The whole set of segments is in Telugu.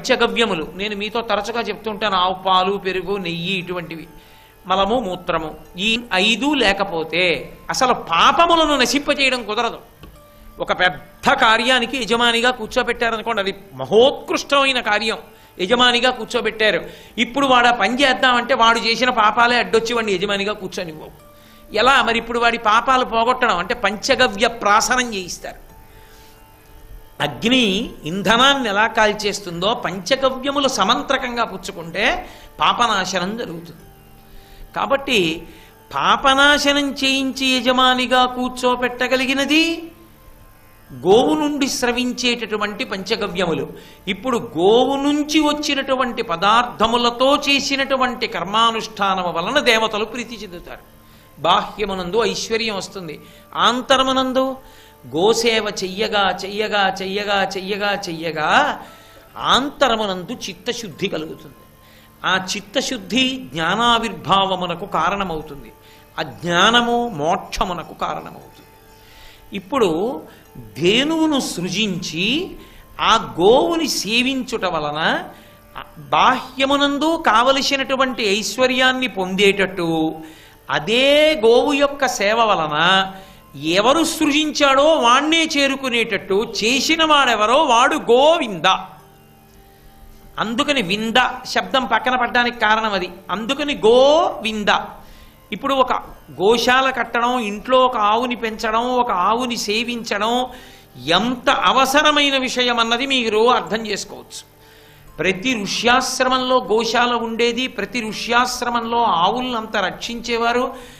పంచగవ్యములు. నేను మీతో తరచుగా చెప్తుంటాను ఆవు పాలు పెరుగు నెయ్యి ఇటువంటివి. మలము మూత్రము. ఈ ఐదు లేకపోతే అసలు పాపములను నశింపజేయడం కుదరదు. ఒక పెద్ద కార్యానికి యజమానిగా కూర్చోబెట్టారనుకోండి అది మహోత్కృష్టమైన కార్యం. యజమానిగా కూర్చోబెట్టారు. ఇప్పుడు వాడు ఆ పని చేద్దామంటే వాడు చేసిన పాపాలే అడ్డొచ్చి వాడిని యజమానిగా కూర్చొనివ్వవు. ఎలా? మరి ఇప్పుడు వాడి పాపాలు పోగొట్టడం అంటే పంచగవ్య ప్రాసనం చేయిస్తారు. అగ్ని ఇంధనాన్ని ఎలా కాల్చేస్తుందో పంచగవ్యములు సమంత్రకంగా పుచ్చుకుంటే పాపనాశనం జరుగుతుంది. కాబట్టి పాపనాశనం చేయించి యజమానిగా కూర్చోపెట్టగలిగినది గోవు నుండి స్రవించేటటువంటి పంచగవ్యములు. ఇప్పుడు గోవు నుంచి వచ్చినటువంటి పదార్థములతో చేసినటువంటి కర్మానుష్ఠానము వలన దేవతలు ప్రీతి చెందుతారు. బాహ్యమునందు ఐశ్వర్యం వస్తుంది. ఆంతరమునందు గోసేవ చెయ్యగా చెయ్యగా చెయ్యగా చెయ్యగా చెయ్యగా ఆంతరమునందు చిత్తశుద్ధి కలుగుతుంది. ఆ చిత్తశుద్ధి జ్ఞానావిర్భావమునకు కారణమవుతుంది. ఆ జ్ఞానము మోక్షమునకు కారణమవుతుంది. ఇప్పుడు ధేనువును సృజించి ఆ గోవుని సేవించుట వలన బాహ్యమునందు కావలసినటువంటి ఐశ్వర్యాన్ని పొందేటట్టు అదే గోవు యొక్క సేవ వలన ఎవరు సృజించాడో వాణ్ణే చేరుకునేటట్టు చేసిన వాడెవరో వాడు గోవింద. అందుకని వింద శబ్దం పక్కన పడ్డానికి కారణం అది. అందుకని గోవింద. ఇప్పుడు ఒక గోశాల కట్టడం ఇంట్లో ఒక ఆవుని పెంచడం ఒక ఆవుని సేవించడం ఎంత అవసరమైన విషయం అన్నది మీరు అర్థం చేసుకోవచ్చు. ప్రతి ఋష్యాశ్రమంలో గోశాల ఉండేది ప్రతి ఋష్యాశ్రమంలో ఆవులను అంత రక్షించేవారు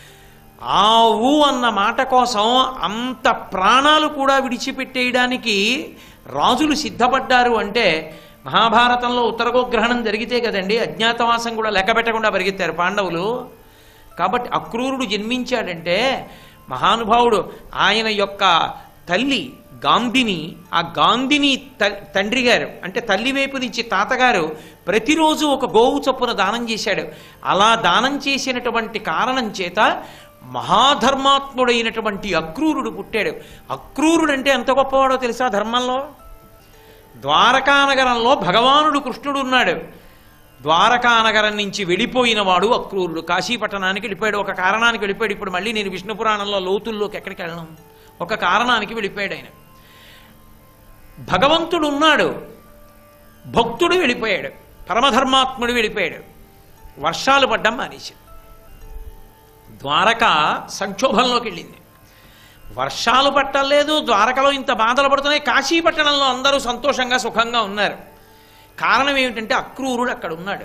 ఆవు అన్న మాట కోసం అంత ప్రాణాలు కూడా విడిచిపెట్టేయడానికి రాజులు సిద్ధపడ్డారు అంటే మహాభారతంలో ఉత్తరగోగ్రహణం జరిగితే కదండి అజ్ఞాతవాసం కూడా లెక్క పెట్టకుండా పరిగెత్తారు పాండవులు. కాబట్టి అక్రూరుడు జన్మించాడంటే మహానుభావుడు ఆయన యొక్క తల్లి గాంధిని ఆ గాంధిని తండ్రి గారు అంటే తల్లి వైపు నుంచి తాతగారు ప్రతిరోజు ఒక గోవు చొప్పున దానం చేశాడు. అలా దానం చేసినటువంటి కారణం చేత మహాధర్మాత్ముడైనటువంటి అక్రూరుడు పుట్టాడు. అక్రూరుడు అంటే ఎంత గొప్పవాడో తెలుసా ధర్మంలో? ద్వారకానగరంలో భగవానుడు కృష్ణుడు ఉన్నాడు ద్వారకానగరం నుంచి వెళ్ళిపోయిన వాడు అక్రూరుడు. కాశీపట్టణానికి వెళ్ళిపోయాడు. ఒక కారణానికి వెళ్ళిపోయాడు. ఇప్పుడు మళ్ళీ నేను విష్ణు పురాణంలో లోతుల్లోకి ఎక్కడికి వెళ్ళను? ఒక కారణానికి వెళ్ళిపోయాడు ఆయన. భగవంతుడు ఉన్నాడు భక్తుడు వెళ్ళిపోయాడు. పరమధర్మాత్ముడు వెళ్ళిపోయాడు. వర్షాలు పడ్డం మానేశాడు. ద్వారక సంక్షోభంలోకి వెళ్ళింది. వర్షాలు పట్టలేదు ద్వారకలో ఇంత బాధలు పడుతున్నాయి కాశీ పట్టణంలో అందరూ సంతోషంగా సుఖంగా ఉన్నారు. కారణం ఏమిటంటే అక్రూరుడు అక్కడ ఉన్నాడు.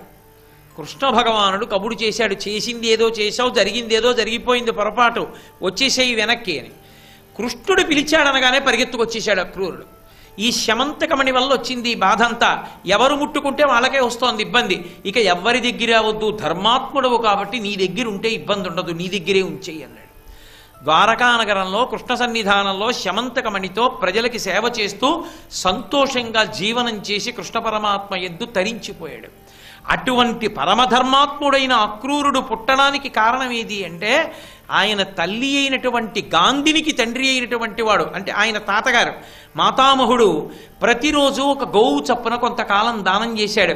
కృష్ణ భగవానుడు కబుడు చేశాడు చేసింది ఏదో చేశావు జరిగింది ఏదో జరిగిపోయింది పొరపాటు వచ్చేసేయి వెనక్కి అని. కృష్ణుడు పిలిచాడనగానే పరిగెత్తుకొచ్చేసాడు అక్రూరుడు. ఈ శమంతకమణి వల్ల వచ్చింది ఈ బాధ అంతా. ఎవరు ముట్టుకుంటే వాళ్ళకే వస్తోంది ఇబ్బంది. ఇక ఎవరి దగ్గర వద్దు. ధర్మాత్ముడవు కాబట్టి నీ దగ్గర ఉంటే ఇబ్బంది ఉండదు. నీ దగ్గరే ఉంచేయి అన్నాడు. ద్వారకానగరంలో కృష్ణ సన్నిధానంలో శమంతకమణితో ప్రజలకి సేవ చేస్తూ సంతోషంగా జీవనం చేసి కృష్ణ పరమాత్మ ఎద్దు తరించిపోయాడు. అటువంటి పరమధర్మాత్ముడైన అక్రూరుడు పుట్టడానికి కారణం ఏది అంటే ఆయన తల్లి అయినటువంటి గాంధినికి తండ్రి అయినటువంటి వాడు. అంటే ఆయన తాతగారు. మాతామహుడు ప్రతిరోజు ఒక గోవు చప్పున కొంతకాలం దానం చేశాడు.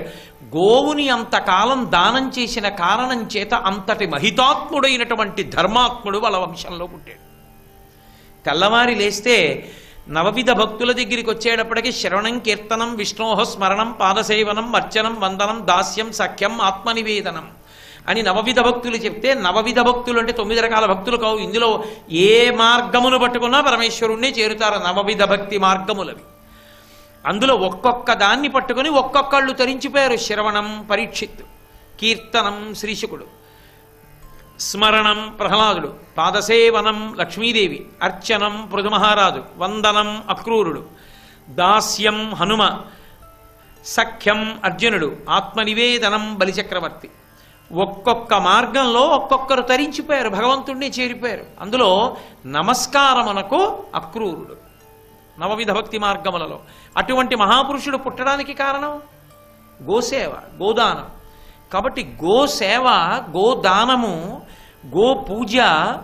గోవుని అంతకాలం దానం చేసిన కారణం చేత అంతటి మహితాత్ముడైనటువంటి ధర్మాత్ముడు వాళ్ళ వంశంలో పుట్టాడు. తెల్లవారి లేస్తే నవవిధ భక్తుల దగ్గరికి వచ్చేటప్పటికి శ్రవణం కీర్తనం విష్ణోహ స్మరణం పాదసేవనం అర్చనం వందనం దాస్యం సఖ్యం ఆత్మనివేదనం అని నవవిధ భక్తులు చెప్తే నవవిధ భక్తులు అంటే తొమ్మిది రకాల భక్తులు కావు. ఇందులో ఏ మార్గమును పట్టుకున్నా పరమేశ్వరుణ్ణి చేరుతారు నవవిధ భక్తి మార్గములవి. అందులో ఒక్కొక్క దాన్ని పట్టుకొని ఒక్కొక్కళ్ళు తరించిపోయారు. శ్రవణం పరీక్షిత్ కీర్తనం శ్రీశుకుడు. స్మరణం ప్రహ్లాదుడు. పాదసేవనం లక్ష్మీదేవి. అర్చనం పృథుమహారాజు. వందనం అక్రూరుడు. దాస్యం హనుమ. సఖ్యం అర్జునుడు. ఆత్మనివేదనం బలిచక్రవర్తి. ఒక్కొక్క మార్గంలో ఒక్కొక్కరు తరించిపోయారు. భగవంతుణ్ణి చేరిపోయారు. అందులో నమస్కారమునకు అక్రూరుడు. నవవిధ భక్తి మార్గములలో. అటువంటి మహాపురుషుడు పుట్టడానికి కారణం? గోసేవ గోదానం. కాబట్టి గోసేవ గోదానము గో పూజ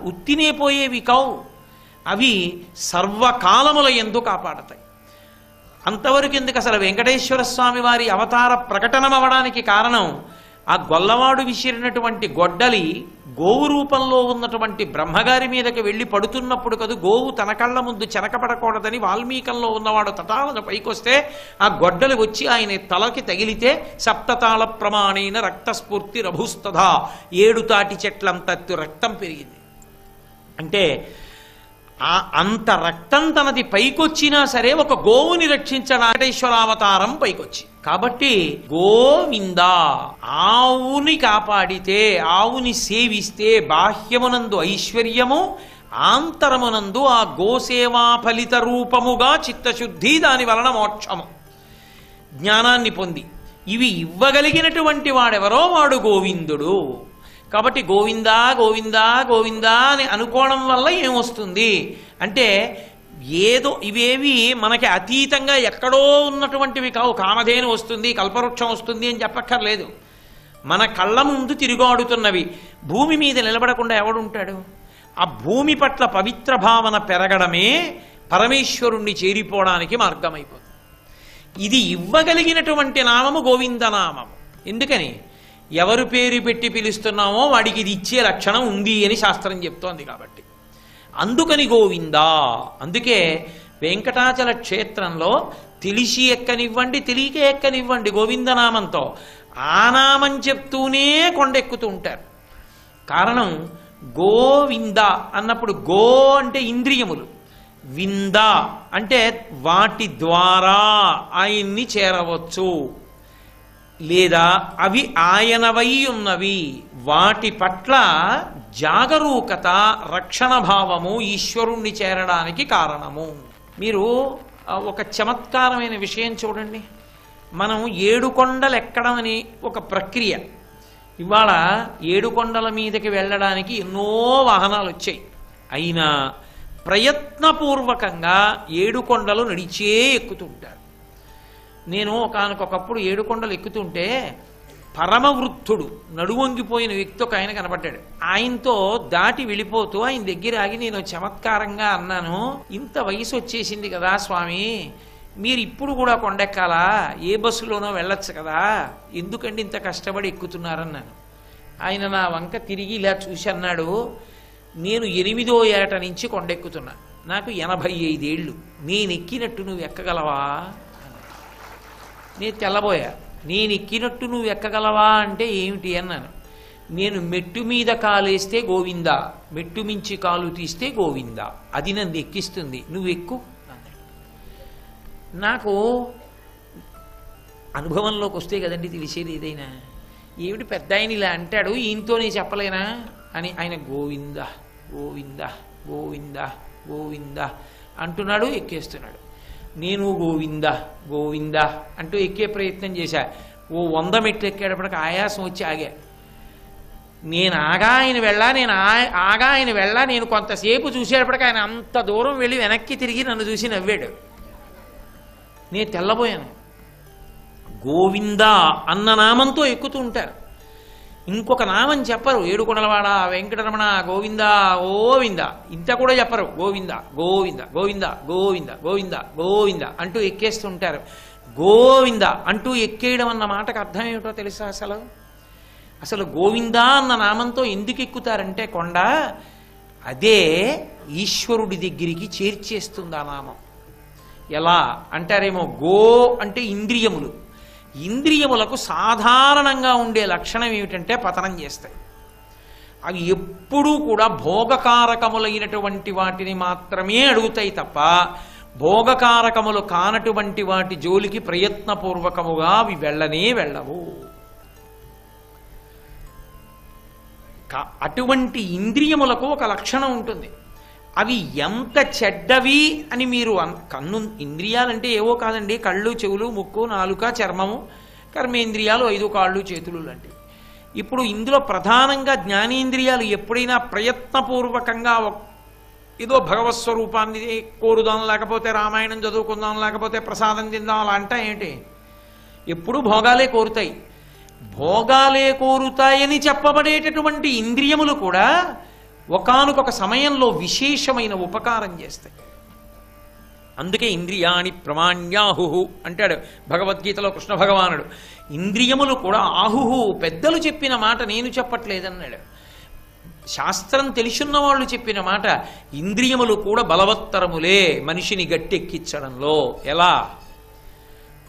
ఉత్తినేపోయేవి కావు. అవి సర్వకాలముల ఎందు కాపాడతాయి. అంతవరకు ఎందుకు అసలు వెంకటేశ్వర స్వామి వారి అవతార ప్రకటనమవడానికి కారణం ఆ గొల్లవాడు విసిరినటువంటి గొడ్డలి గోవు రూపంలో ఉన్నటువంటి బ్రహ్మగారి మీదకి వెళ్ళి పడుతున్నప్పుడు కదూ గోవు తన కళ్ళ ముందు చెనకపడకూడదని వాల్మీకంలో ఉన్నవాడు తటాలను పైకొస్తే ఆ గొడ్డలు వచ్చి ఆయన తలకి తగిలితే సప్తతాళ ప్రమాణైన రక్తస్ఫూర్తి రభుస్తదా ఏడు తాటి చెట్లంత రక్తం పెరిగింది. అంటే ఆ అంత రక్తం తనది పైకొచ్చినా సరే ఒక గోవుని రక్షించడాటేశ్వరావతారం పైకొచ్చి. కాబట్టి గోవింద ఆవుని కాపాడితే ఆవుని సేవిస్తే బాహ్యమునందు ఐశ్వర్యము ఆంతరమునందు ఆ గోసేవా ఫలిత రూపముగా చిత్తశుద్ధి దాని వలన మోక్షము. జ్ఞానాన్ని పొంది. ఇవి ఇవ్వగలిగినటువంటి వాడెవరో వాడు గోవిందుడు. కాబట్టి గోవిందా గోవిందా గోవిందా అని అనుకోవడం వల్ల ఏమొస్తుంది? అంటే ఏదో ఇవేవి మనకి అతీతంగా ఎక్కడో ఉన్నటువంటివి కావు. కామధేను వస్తుంది కల్పవృక్షం వస్తుంది అని చెప్పక్కర్లేదు. మన కళ్ళ ముందు తిరుగాడుతున్నవి. భూమి మీద నిలబడకుండా ఎవడుంటాడు? ఆ భూమి పట్ల పవిత్ర భావన పెరగడమే పరమేశ్వరుణ్ణి చేరిపోవడానికి మార్గమైపోతుంది. ఇది ఇవ్వగలిగినటువంటి నామము గోవిందనామము. ఎందుకని? ఎవరు పేరు పెట్టి పిలుస్తున్నామో వాడికి ఇది ఇచ్చే లక్షణం ఉంది అని శాస్త్రం చెప్తోంది కాబట్టి. అందుకని గోవిందా అందుకే వెంకటాచల క్షేత్రంలో తెలిసి ఎక్కనివ్వండి తెలియక ఎక్కనివ్వండి గోవిందనామంతో ఆ నామం చెప్తూనే కొండెక్కుతూ ఉంటారు. కారణం గోవింద అన్నప్పుడు గో అంటే ఇంద్రియములు. వింద అంటే వాటి ద్వారా ఆయన్ని చేరవచ్చు. లేదా అవి ఆయనవై ఉన్నవి వాటి పట్ల జాగరూకత రక్షణ భావము ఈశ్వరుణ్ణి చేరడానికి కారణము. మీరు ఒక చమత్కారమైన విషయం చూడండి. మనం ఏడు కొండలు ఎక్కడం అని ఒక ప్రక్రియ. ఇవాళ ఏడు కొండల మీదకి వెళ్ళడానికి ఎన్నో వాహనాలు వచ్చాయి. అయినా ప్రయత్నపూర్వకంగా ఏడు కొండలు నడిచే ఎక్కుతుంటారు. నేను ఒకనకొకప్పుడు ఏడుకొండలు ఎక్కుతుంటే పరమవృద్ధుడు నడువంగిపోయిన వ్యక్తి ఒక ఆయన కనపడ్డాడు ఆయనతో దాటి వెళ్ళిపోతూ ఆయన దగ్గర ఆగి నేను చమత్కారంగా అన్నాను ఇంత వయసు వచ్చేసింది కదా స్వామి మీరు ఇప్పుడు కూడా కొండెక్కాలా? ఏ బస్సులోనో వెళ్ళొచ్చు కదా ఎందుకండి ఇంత కష్టపడి ఎక్కుతున్నారన్నాను. ఆయన నా వంక తిరిగి ఇలా చూసి అన్నాడు నేను ఎనిమిదో ఏట నుంచి కొండెక్కుతున్నా నాకు ఎనభై ఐదేళ్ళు నేను ఎక్కినట్టు నువ్వు ఎక్కగలవా? నేను తెల్లబోయా. నేను ఎక్కినట్టు నువ్వు ఎక్కగలవా అంటే ఏమిటి అన్నాను. నేను మెట్టు మీద కాలేస్తే గోవిందా మెట్టు మించి కాలు తీస్తే గోవిందా. అది నన్ను ఎక్కిస్తుంది. నువ్వు ఎక్కు. నాకు అనుభవంలోకి వస్తే కదండి తెలిసేది ఏదైనా. ఏమిటి పెద్ద ఆయన ఇలా అంటాడు ఈయనతోనే చెప్పలేనా? అని ఆయన గోవింద గోవింద గోవింద గోవింద అంటున్నాడు ఎక్కేస్తున్నాడు. నేను గోవింద గోవింద అంటూ ఎక్కే ప్రయత్నం చేశా. ఓ వంద మెట్లు ఎక్కేటప్పటికి ఆయాసం వచ్చి ఆగా. నేను ఆగా ఆయన వెళ్ళా నేను ఆగా ఆయన వెళ్ళా నేను కొంతసేపు చూసేటప్పటికి ఆయన అంత దూరం వెళ్ళి వెనక్కి తిరిగి నన్ను చూసి నవ్వాడు. నేను తెల్లబోయాను. గోవింద అన్న నామంతో ఎక్కుతూ ఉంటారు. ఇంకొక నామం చెప్పరు. ఏడుకొండలవాడ వెంకటరమణ గోవింద గోవింద. ఇంత కూడా చెప్పరు. గోవింద గోవింద గోవింద గోవింద గోవింద గోవింద అంటూ ఎక్కేస్తుంటారు. గోవింద అంటూ ఎక్కేయడం అన్న మాటకు అర్థం ఏమిటో తెలుసా అసలు? అసలు గోవింద అన్న నామంతో ఎందుకు ఎక్కుతారంటే కొండ అదే ఈశ్వరుడి దగ్గరికి చేర్చేస్తుంది ఆ నామం. ఎలా? అంటారేమో గో అంటే ఇంద్రియములు. ఇంద్రియములకు సాధారణంగా ఉండే లక్షణం ఏమిటంటే పతనం చేస్తాయి. అవి ఎప్పుడూ కూడా భోగకారకములైనటువంటి వాటిని మాత్రమే అడుగుతాయి తప్ప భోగకారకములు కానటువంటి వాటి జోలికి ప్రయత్నపూర్వకముగా అవి వెళ్ళనే వెళ్ళవు. అటువంటి ఇంద్రియములకు ఒక లక్షణం ఉంటుంది. అవి ఎంత చెడ్డవి అని మీరు అన్- కన్ను ఇంద్రియాలంటే ఏవో కాదండి. కళ్ళు చెవులు ముక్కు నాలుక చర్మము కర్మేంద్రియాలు ఐదు కాళ్ళు చేతులు లాంటివి. ఇప్పుడు ఇందులో ప్రధానంగా జ్ఞానేంద్రియాలు ఎప్పుడైనా ప్రయత్నపూర్వకంగా ఏదో భగవత్ స్వరూపాన్ని కోరుదాం లేకపోతే రామాయణం చదువుకుందాం లేకపోతే ప్రసాదం తిందాం అలా అంటా ఏంటి? ఎప్పుడు భోగాలే కోరుతాయి. భోగాలే కోరుతాయని చెప్పబడేటటువంటి ఇంద్రియములు కూడా ఒకనకొక సమయంలో విశేషమైన ఉపకారం చేస్తాయి. అందుకే ఇంద్రియాణి ప్రమాణ్యాహు అంటాడు భగవద్గీతలో కృష్ణ భగవానుడు. ఇంద్రియములు కూడా ఆహుహు పెద్దలు చెప్పిన మాట నేను చెప్పట్లేదన్నాడు. శాస్త్రం తెలుసున్న వాళ్ళు చెప్పిన మాట ఇంద్రియములు కూడా బలవత్తరములే మనిషిని గట్టెక్కించడంలో ఎలా?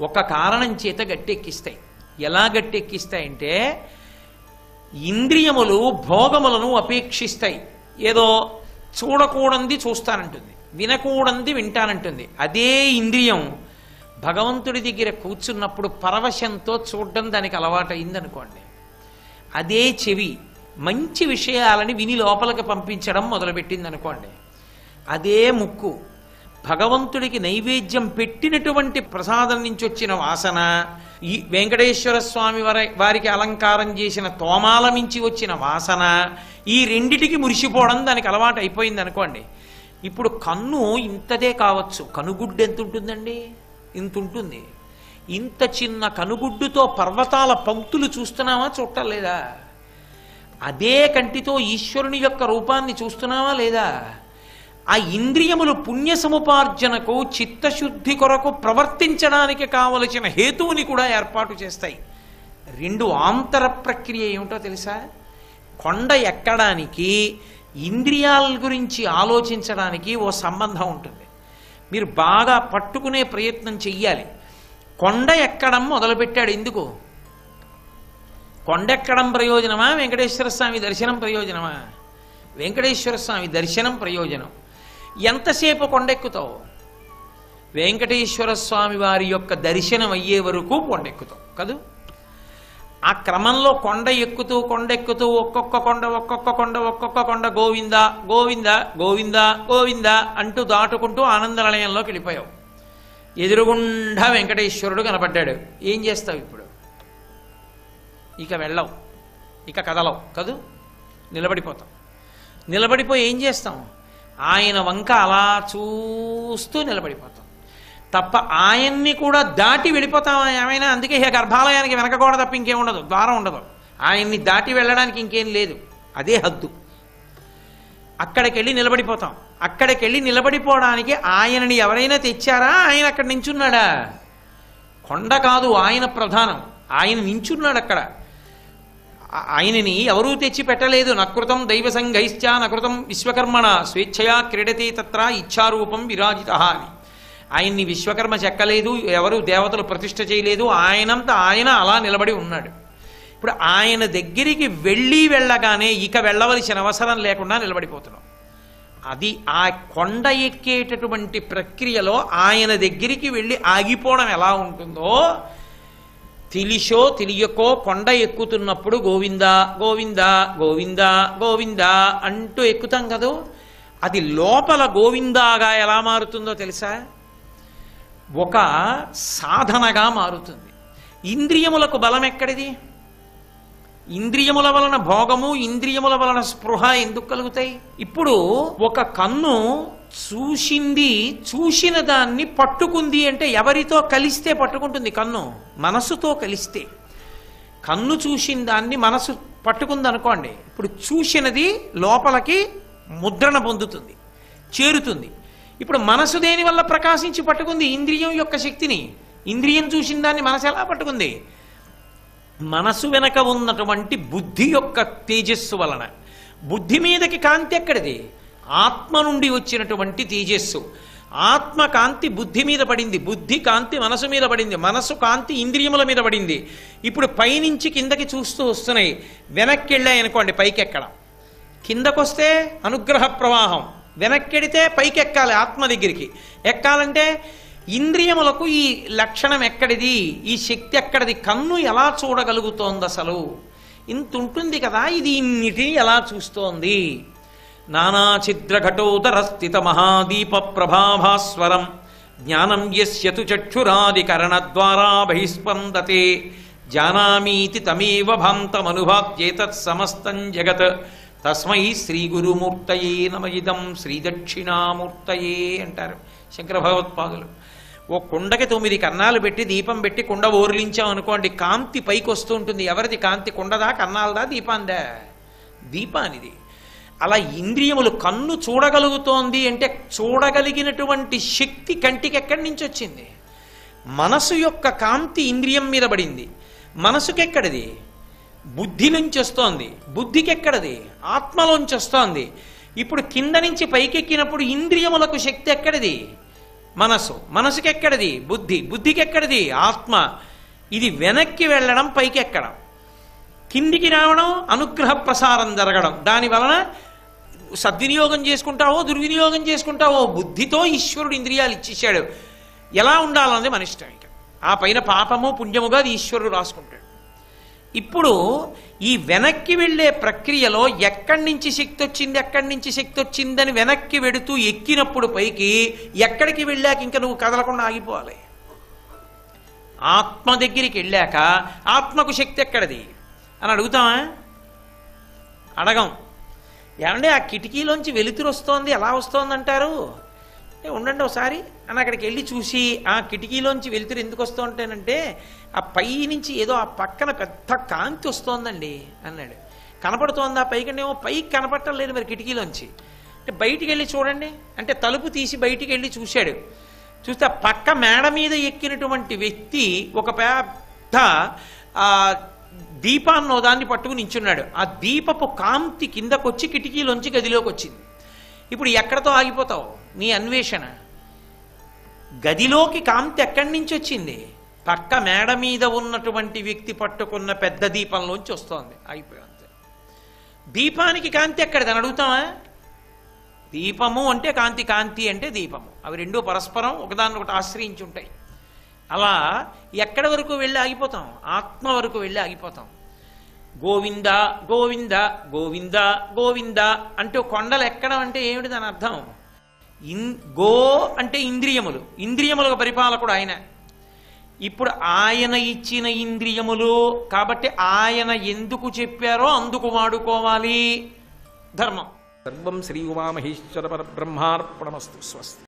ఒక కారణం చేత గట్టెక్కిస్తాయి. ఎలా గట్టెక్కిస్తాయంటే ఇంద్రియములు భోగములను అపేక్షిస్తాయి. ఏదో చూడకూడంది చూస్తానంటుంది వినకూడంది వింటానంటుంది. అదే ఇంద్రియం భగవంతుడి దగ్గర కూర్చున్నప్పుడు పరవశంతో చూడడం దానికి అలవాటైందనుకోండి అదే చెవి మంచి విషయాలని విని లోపలికి పంపించడం మొదలుపెట్టింది అనుకోండి అదే ముక్కు భగవంతుడికి నైవేద్యం పెట్టినటువంటి ప్రసాదం నుంచి వచ్చిన వాసన ఈ వెంకటేశ్వర స్వామి వారి వారికి అలంకారం చేసిన తోమాల మించి వచ్చిన వాసన ఈ రెండిటికి మురిసిపోవడం దానికి అలవాటు అయిపోయింది అనుకోండి. ఇప్పుడు కన్ను ఇంతదే కావచ్చు. కనుగుడ్డు ఎంత ఉంటుందండి? ఇంత ఉంటుంది. ఇంత చిన్న కనుగుడ్డుతో పర్వతాల పంక్తులు చూస్తున్నావా లేదా అదే కంటితో ఈశ్వరుని యొక్క రూపాన్ని చూస్తున్నావా లేదా? ఆ ఇంద్రియములు పుణ్య సముపార్జనకు చిత్తశుద్ధి కొరకు ప్రవర్తించడానికి కావలసిన హేతువుని కూడా ఏర్పాటు చేస్తాయి. రెండు ఆంతర ప్రక్రియ ఏమిటో తెలుసా? కొండ ఎక్కడానికి ఇంద్రియాల గురించి ఆలోచించడానికి ఓ సంబంధం ఉంటుంది. మీరు బాగా పట్టుకునే ప్రయత్నం చెయ్యాలి. కొండ ఎక్కడం మొదలుపెట్టాడు ఎందుకు? కొండెక్కడం ప్రయోజనమా? వెంకటేశ్వర స్వామి దర్శనం ప్రయోజనమా? వెంకటేశ్వర స్వామి దర్శనం ప్రయోజనం. ఎంతసేపు కొండెక్కుతావు? వెంకటేశ్వర స్వామి వారి యొక్క దర్శనం అయ్యే వరకు కొండెక్కుతావు కదూ? ఆ క్రమంలో కొండ ఎక్కుతూ కొండ ఎక్కుతూ ఒక్కొక్క కొండ ఒక్కొక్క కొండ ఒక్కొక్క కొండ గోవింద గోవింద గోవింద గోవింద అంటూ దాటుకుంటూ ఆనందనిలయంలోకి వెళ్ళిపోయావు. ఎదురుగుండా వెంకటేశ్వరుడు కనపడ్డాడు. ఏం చేస్తావు ఇప్పుడు? ఇక వెళ్ళవు. ఇక కదలవు కదూ? నిలబడిపోతాం నిలబడిపోయి ఏం చేస్తాం ఆయన వంక అలా చూస్తూ నిలబడిపోతాం. తప్ప ఆయన్ని కూడా దాటి వెళ్ళిపోతాం ఏమైనా అందుకే ఇక గర్భాలయానికి వెనకకూడ తప్ప ఇంకేం ఉండదు ద్వారం ఉండదు. ఆయన్ని దాటి వెళ్ళడానికి ఇంకేం లేదు. అదే హద్దు. అక్కడికి వెళ్ళి నిలబడిపోతాం. అక్కడికి వెళ్ళి నిలబడిపోవడానికి ఆయనని ఎవరైనా తెచ్చారా? ఆయన అక్కడ నించున్నాడా? కొండ కాదు ఆయన ప్రధానం. ఆయన నించున్నాడు అక్కడ ఆయనని ఎవరూ తెచ్చి పెట్టలేదు నకృతం దైవ సంఘైశ్చ నకృతం విశ్వకర్మణ స్వేచ్ఛయా క్రీడతి తత్ర ఇచ్ఛారూపం విరాజిత అని. ఆయన్ని విశ్వకర్మ చెక్కలేదు ఎవరు దేవతలు ప్రతిష్ఠ చేయలేదు ఆయనంత ఆయన అలా నిలబడి ఉన్నాడు. ఇప్పుడు ఆయన దగ్గరికి వెళ్ళి వెళ్ళగానే ఇక వెళ్ళవలసిన అవసరం లేకుండా నిలబడిపోతున్నాం. అది ఆ కొండ ఎక్కేటటువంటి ప్రక్రియలో ఆయన దగ్గరికి వెళ్ళి ఆగిపోవడం ఎలా ఉంటుందో తెలిసో తెలియకో కొండ ఎక్కుతున్నప్పుడు గోవిందా గోవిందా గోవిందా గోవిందా అంటూ ఎక్కుతాం కదూ? అది లోపల గోవిందాగా ఎలా మారుతుందో తెలుసా? ఒక సాధనగా మారుతుంది. ఇంద్రియములకు బలం ఎక్కడిది? ఇంద్రియముల వలన భోగము ఇంద్రియముల వలన స్పృహ ఎందుకు కలుగుతాయి? ఇప్పుడు ఒక కన్ను చూసింది చూసిన దాన్ని పట్టుకుంది అంటే ఎవరితో కలిస్తే పట్టుకుంటుంది కన్ను? మనసుతో కలిస్తే. కన్ను చూసిన దాన్ని మనసు పట్టుకుంది అనుకోండి ఇప్పుడు చూసినది లోపలికి ముద్రణ పొందుతుంది చేరుతుంది. ఇప్పుడు మనసు దేని వల్ల ప్రకాశించి పట్టుకుంది? ఇంద్రియం యొక్క శక్తిని. ఇంద్రియం చూసిన దాన్ని మనసు ఎలా పట్టుకుంది? మనసు వెనక ఉన్నటువంటి బుద్ధి యొక్క తేజస్సు వలన. బుద్ధి మీదకి కాంతి ఎక్కడిది? ఆత్మ నుండి వచ్చినటువంటి తేజస్సు. ఆత్మ కాంతి బుద్ధి మీద పడింది. బుద్ధి కాంతి మనసు మీద పడింది. మనసు కాంతి ఇంద్రియముల మీద పడింది. ఇప్పుడు పైనుంచి కిందకి చూస్తూ వస్తున్నాయి. వెనక్కి వెళ్ళాయనుకోండి కిందకొస్తే అనుగ్రహ ప్రవాహం. వెనక్కెడితే పైకి ఎక్కాలి ఆత్మ దగ్గరికి. ఎక్కాలంటే ఇంద్రియములకు ఈ లక్షణం ఎక్కడిది? ఈ శక్తి ఎక్కడిది? కన్ను ఎలా చూడగలుగుతోంది అసలు ఇంత ఉంటుంది కదా ఇది ఇన్నిటిని ఎలా చూస్తోంది? నానా మహాదీప ప్రభాభాస్వరం జ్ఞానం యస్యతు చక్షురాదికరణ ద్వారా బహిస్పందతే జానామీతి తమేవ భాంతమనుభాత్యేతత్ సమస్తం జగత్ తస్మై శ్రీ గురుమూర్తయే నమయిదం శ్రీ దక్షిణామూర్తయే అంటారు శంకర భగవత్పాదులు ఓ కుండకి తొమ్మిది కన్నాలు పెట్టి దీపం పెట్టి కుండ ఓర్లించాం అనుకోండి కాంతి పైకి వస్తూ ఉంటుంది. ఎవరిది కాంతి? కుండదా కన్నాలదా దీపాందా దీపానిది. అలా ఇంద్రియములు కన్ను చూడగలుగుతోంది అంటే చూడగలిగినటువంటి శక్తి కంటికి ఎక్కడి నుంచి వచ్చింది? మనసు యొక్క కాంతి ఇంద్రియం మీద పడింది. మనసుకెక్కడిది? బుద్ధి నుంచి వస్తోంది. బుద్ధికి ఎక్కడది ఆత్మలోంచి వస్తోంది. ఇప్పుడు కింద నుంచి పైకెక్కినప్పుడు ఇంద్రియములకు శక్తి ఎక్కడిది? మనసు. మనసుకి ఎక్కడిది బుద్ధి. బుద్ధికి ఎక్కడిది ఆత్మ. ఇది వెనక్కి వెళ్ళడం పైకి ఎక్కడం కిందికి రావడం అనుగ్రహ ప్రసారం జరగడం. దాని వలన సద్వినియోగం చేసుకుంటావో దుర్వినియోగం చేసుకుంటావో బుద్ధితో ఈశ్వరుడు ఇంద్రియాలు ఇచ్చేశాడు. ఎలా ఉండాలన్నది మన ఇష్టం ఇక. ఆ పైన పాపము పుణ్యముగా అది ఈశ్వరుడు రాసుకుంటాడు. ఇప్పుడు ఈ వెనక్కి వెళ్ళే ప్రక్రియలో ఎక్కడి నుంచి శక్తి వచ్చింది ఎక్కడి నుంచి శక్తి వచ్చిందని వెనక్కి వెడుతూ ఎక్కినప్పుడు పైకి ఎక్కడికి వెళ్ళాక ఇంకా నువ్వు కదలకుండా ఆగిపోవాలి. ఆత్మ దగ్గరికి వెళ్ళాక ఆత్మకు శక్తి ఎక్కడిది? అని అడుగుతామా అడగం. ఏమంటే ఆ కిటికీలోంచి వెలుతురు వస్తోంది ఎలా వస్తోంది అంటారు ఉండండి ఒకసారి. అని అక్కడికి వెళ్ళి చూసి ఆ కిటికీలోంచి వెలుతురు ఎందుకు వస్తుంటేనంటే ఆ పై నుంచి ఏదో ఆ పక్కన పెద్ద కాంతి వస్తోందండి అన్నాడు. కనపడుతోంది ఆ ఏమో పైకి కనపడటం లేదు మరి కిటికీలోంచి. అంటే బయటికి వెళ్ళి చూడండి. అంటే తలుపు తీసి బయటికి వెళ్ళి చూశాడు. చూస్తే ఆ పక్క మేడ మీద ఎక్కినటువంటి వ్యక్తి ఒక పెద్ద దీపాన్నో దాన్ని పట్టుకుని నించున్నాడు. ఆ దీపపు కాంతి కిందకొచ్చి కిటికీలోంచి గదిలోకి వచ్చింది ఇప్పుడు ఎక్కడతో ఆగిపోతావు? నీ అన్వేషణ. గదిలోకి కాంతి ఎక్కడి నుంచి వచ్చింది? పక్క మేడ మీద ఉన్నటువంటి వ్యక్తి పట్టుకున్న పెద్ద దీపంలోంచి వస్తోంది. అయిపోయింది దీపానికి కాంతి ఎక్కడిదని అడుగుతావా? దీపము అంటే కాంతి కాంతి అంటే దీపము. అవి రెండు పరస్పరం ఒకదాన్ని ఒకటి ఆశ్రయించి ఉంటాయి అలా ఎక్కడి వరకు వెళ్ళి ఆగిపోతాం? ఆత్మ వరకు వెళ్ళి ఆగిపోతాం. గోవింద గోవింద గోవింద గోవింద అంటూ కొండలు ఎక్కడం అంటే ఏమిటి దాని అర్థం? ఇన్ గో అంటే ఇంద్రియములు. ఇంద్రియములకు పరిపాలకుడు ఆయన. ఇప్పుడు ఆయన ఇచ్చిన ఇంద్రియములు కాబట్టి ఆయన ఎందుకు చెప్పారో అందుకు వాడుకోవాలి. ధర్మం. సర్వం శ్రీ ఉమామహేశ్వర పరబ్రహ్మార్పణమస్తు. స్వస్తి.